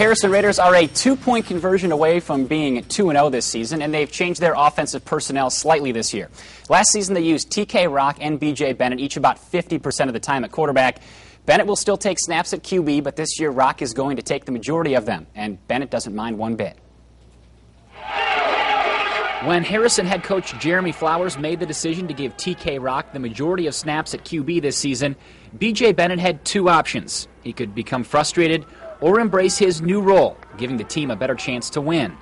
Harrison Raiders are a two-point conversion away from being 2-0 this season, and they've changed their offensive personnel slightly this year. Last season, they used TK Rock and BJ Bennett each about 50% of the time at quarterback. Bennett will still take snaps at QB, but this year Rock is going to take the majority of them, and Bennett doesn't mind one bit. When Harrison head coach Jeremy Flowers made the decision to give TK Rock the majority of snaps at QB this season, BJ Bennett had two options. He could become frustrated or embrace his new role, giving the team a better chance to win.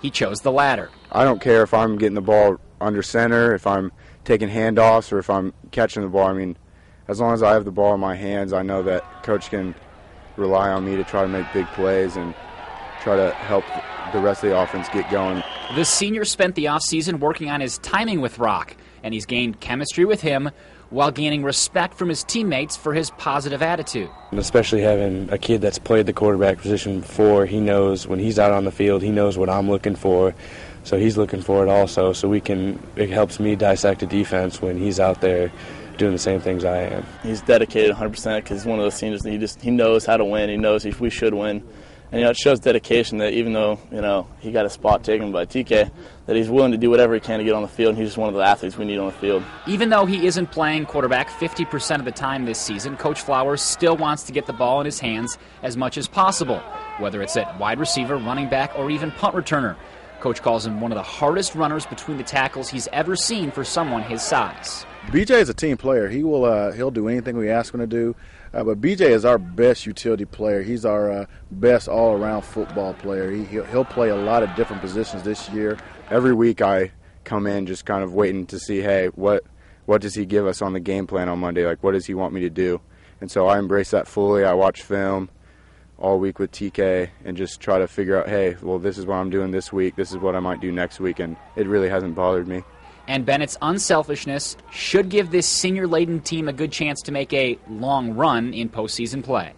He chose the latter. I don't care if I'm getting the ball under center, if I'm taking handoffs, or if I'm catching the ball. I mean, as long as I have the ball in my hands, I know that coach can rely on me to try to make big plays and try to help the rest of the offense get going. The senior spent the offseason working on his timing with Rock, and he's gained chemistry with him while gaining respect from his teammates for his positive attitude. And especially having a kid that's played the quarterback position before, he knows when he's out on the field, he knows what I'm looking for. So he's looking for it also. So we can it helps me dissect a defense when he's out there doing the same things I am. He's dedicated 100% because he's one of those seniors that he just he knows how to win. He knows if we should win. And you know, it shows dedication that even though you know he got a spot taken by TK, that he's willing to do whatever he can to get on the field. And he's just one of the athletes we need on the field. Even though he isn't playing quarterback 50% of the time this season, Coach Flowers still wants to get the ball in his hands as much as possible, whether it's at wide receiver, running back, or even punt returner. Coach calls him one of the hardest runners between the tackles he's ever seen for someone his size. BJ is a team player. He will uh, he'll do anything we ask him to do. Uh, but BJ is our best utility player. He's our uh, best all-around football player. He he'll, he'll play a lot of different positions this year. Every week I come in just kind of waiting to see, hey, what what does he give us on the game plan on Monday? Like, what does he want me to do? And so I embrace that fully. I watch film all week with TK and just try to figure out, hey, well, this is what I'm doing this week. This is what I might do next week, and it really hasn't bothered me and Bennett's unselfishness should give this senior laden team a good chance to make a long run in postseason play.